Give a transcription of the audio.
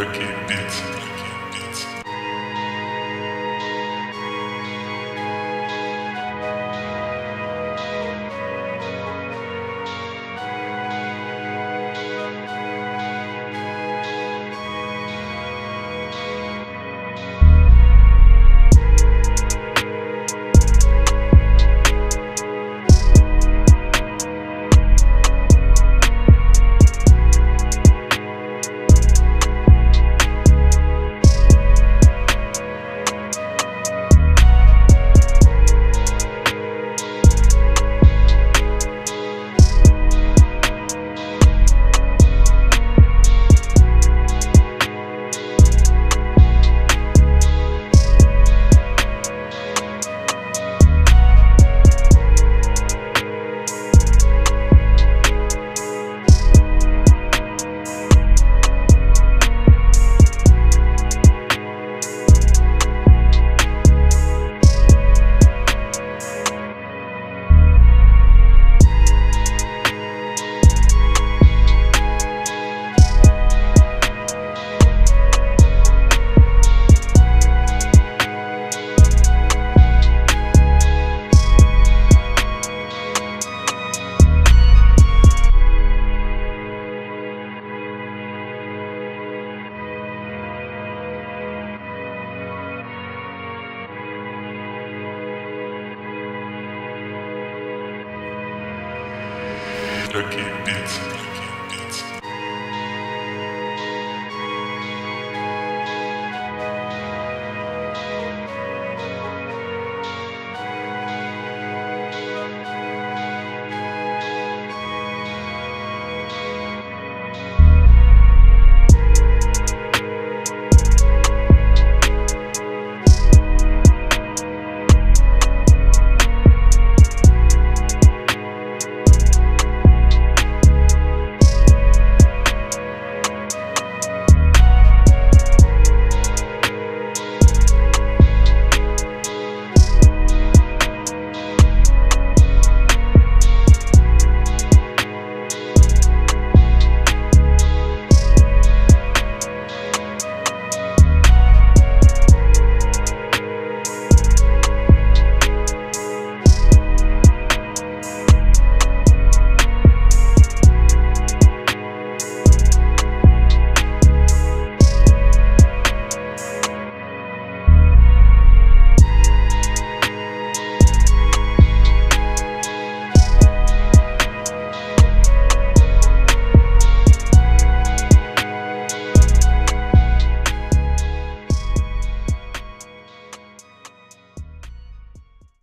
Lucky Lucky Beats.